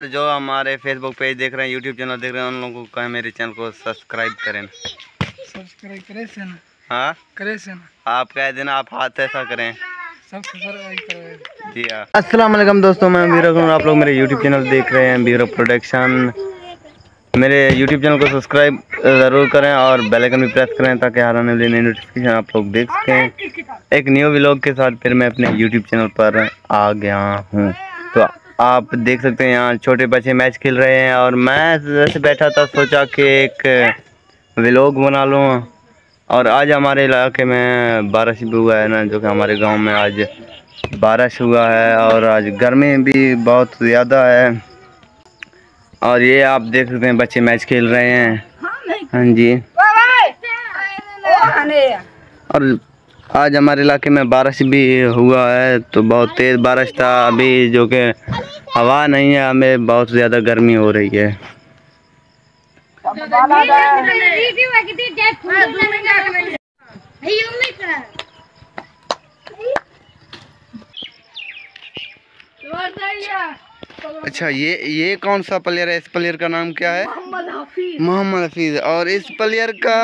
जो हमारे Facebook page देख रहे हैं यूट्यूब चैनल देख रहे हैं उन लोगों को कहें मेरे चैनल को सब्सक्राइब करें। सब्सक्राइब करे से ना हाँ? करे से ना आप कह देना आप हाथ ऐसा करें। जी हाँ। अस्सलाम वालेकुम दोस्तों मैं हूँ आप लोग मेरे यूट्यूब चैनल देख रहे हैं बीरक प्रोडक्शन मेरे यूट्यूब चैनल को सब्सक्राइब ज़रूर करें और बेल आइकन भी प्रेस करें ताकि हर आने वाली नई नोटिफिकेशन आप लोग देख सकें। एक न्यू व्लॉग के साथ फिर मैं अपने यूट्यूब चैनल पर आ गया हूँ। तो आप देख सकते हैं यहाँ छोटे बच्चे मैच खेल रहे हैं और मैं जैसे बैठा था सोचा कि एक व्लॉग बना लूँ। और आज हमारे इलाके में बारिश भी हुआ है ना जो कि हमारे गाँव में आज बारिश हुआ है और आज गर्मी भी बहुत ज़्यादा है। और ये आप देख सकते हैं बच्चे मैच खेल रहे हैं। हाँ जी। और आज हमारे इलाके में बारिश भी हुआ है तो बहुत तेज़ बारिश था। अभी जो कि हवा नहीं है हमें बहुत ज़्यादा गर्मी हो रही है। अच्छा ये ये कौन सा प्लेयर है? इस प्लेयर का नाम क्या है? मोहम्मद हफीज। और इस प्लेयर का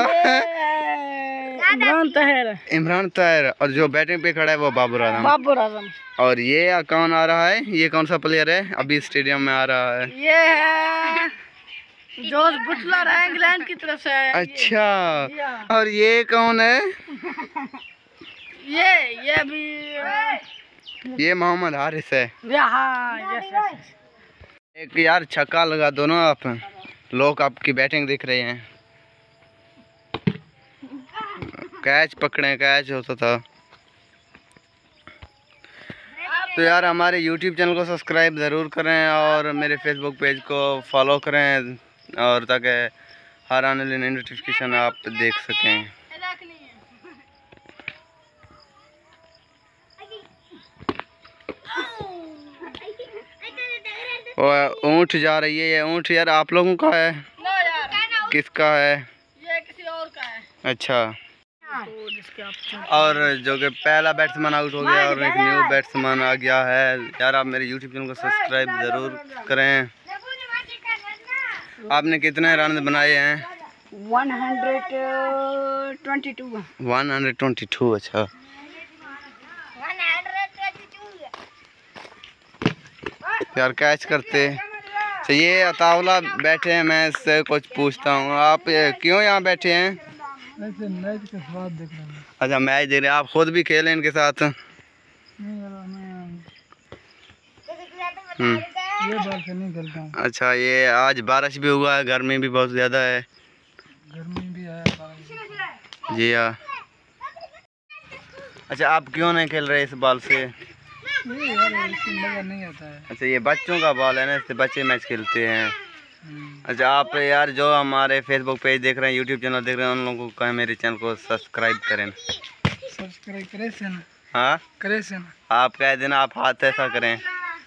इमरान तहर। इमरान ताहिर और जो बैटिंग पे खड़ा है वो बाबर आज़म बाबर आज़म और ये कौन आ रहा है? ये कौन सा प्लेयर है? अभी स्टेडियम में आ रहा है। ये है बुटलर है इंग्लैंड की तरफ़ से। है अच्छा और ये कौन है? ये ये भी। ये मोहम्मद हारिस है। ये हाँ एक यार छक्का लगा दोनों आप। लोग आपकी बैटिंग दिख रहे हैं। कैच पकड़े कैच होता था। तो यार हमारे YouTube चैनल को सब्सक्राइब ज़रूर करें और मेरे फेसबुक पेज को फॉलो करें और ताकि हर आने वाली नोटिफिकेशन आप देख सकें। और ऊँट जा रही है ये ऊँट यार आप लोगों का है? किसका है? ये किसी और का है। अच्छा। और जो कि पहला बैट्समैन आउट हो गया और एक न्यू बैट्समैन आ गया है। यार आप मेरे यूट्यूब चैनल को सब्सक्राइब ज़रूर करें। आपने कितने रन बनाए हैं? One hundred twenty two one hundred twenty two अच्छा। यार कैच करते। तो ये अतावला बैठे हैं मैं इससे कुछ पूछता हूँ। आप क्यों यहाँ बैठे हैं? ऐसे मैच का स्वाद देख रहे हैं। अच्छा मैच देख रहे हैं। आप खुद भी खेलें इनके साथ? नहीं यार मैं हम्म। ये बॉल से नहीं खेलता हूँ। अच्छा ये आज बारिश भी हुआ है गर्मी भी बहुत ज़्यादा है। गर्मी भी है जी हाँ। अच्छा आप क्यों नहीं खेल रहे इस बॉल से? यार मज़ा नहीं आता है। अच्छा ये बच्चों का बॉल है ना इससे बच्चे मैच खेलते हैं। अच्छा आप यार जो हमारे फेसबुक पेज देख रहे हैं यूट्यूब चैनल देख रहे हैं उन लोगों को कहें मेरे चैनल को सब्सक्राइब करें सब्सक्राइब करे से ना हाँ? करे से ना आप कह देना आप हाथ ऐसा करें?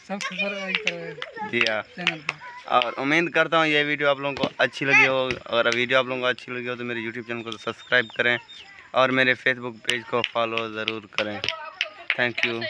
सब्सक्राइब करे। जी हाँ। चैनल पर और उम्मीद करता हूँ ये वीडियो आप लोगों को अच्छी लगी हो और वीडियो आप लोगों को अच्छी लगी हो तो मेरे यूट्यूब चैनल को सब्सक्राइब करें और मेरे फेसबुक पेज को फॉलो ज़रूर करें। Thank you